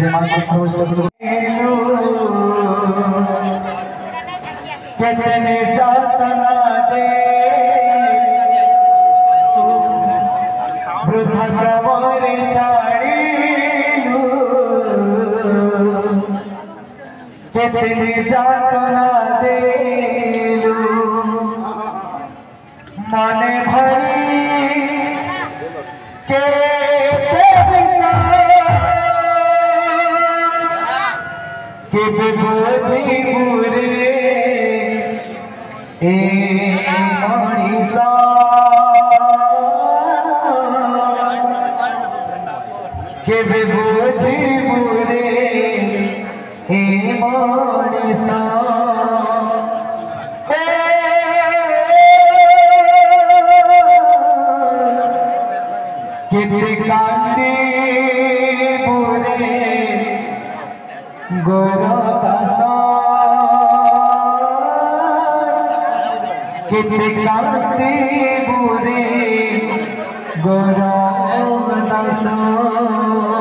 সে মানুষ কেতনে যাতনা দে বৃথা সমরে ছাড়িলু কেতনে যাতনা দেলু মনে ভয় के बुरे ए मणिसा के बिबोझी बुरे ए मणिसा कितने कांदे कांदे बुरे गोरदासा Bye.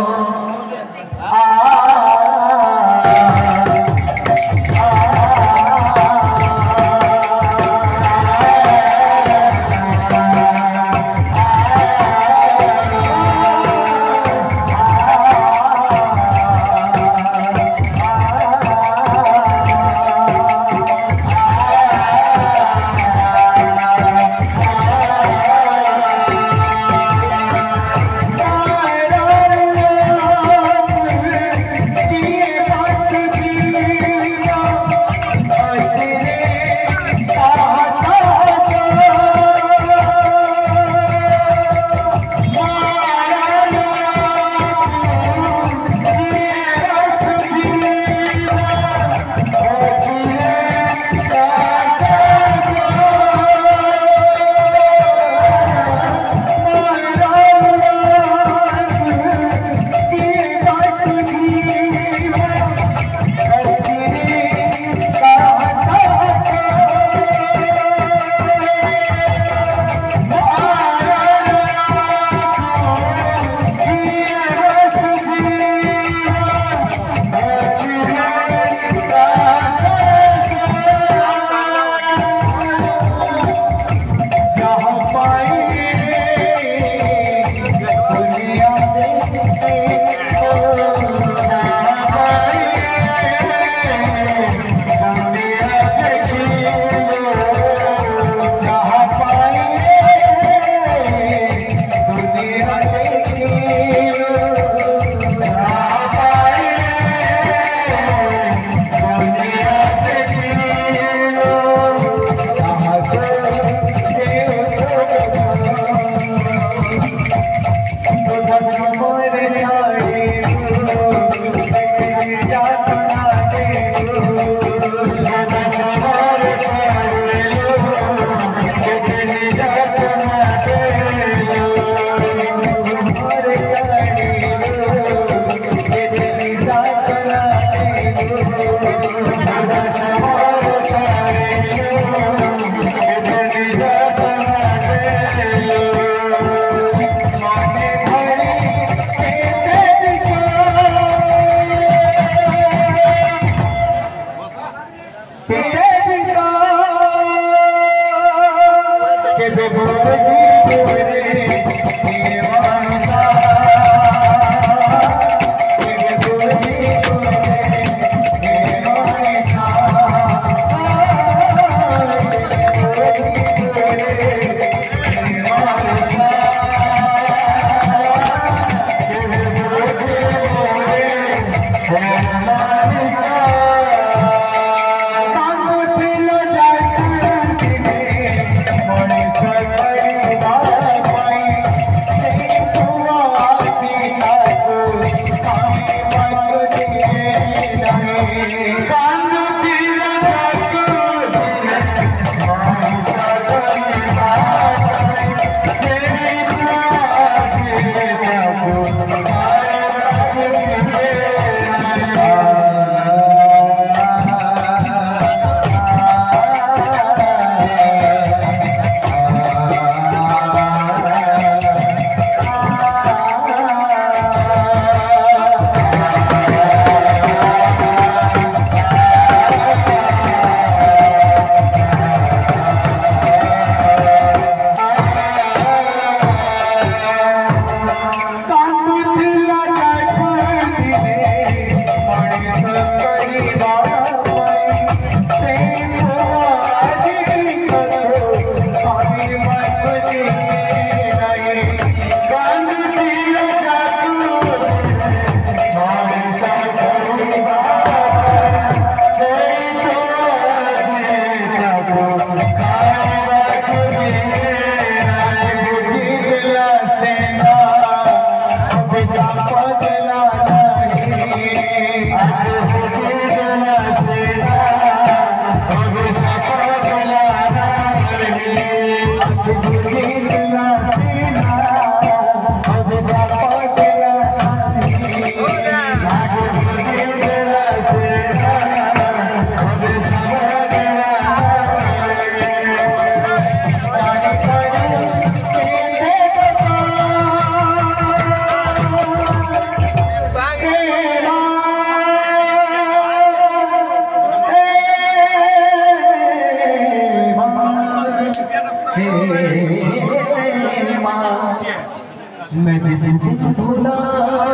मैं जिस दिन भूला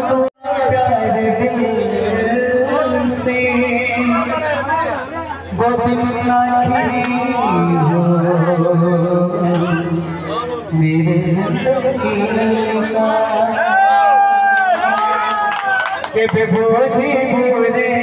तो प्यार दिल से वो दिन मेरे ज़िंदगी का। के बेबोझी बोले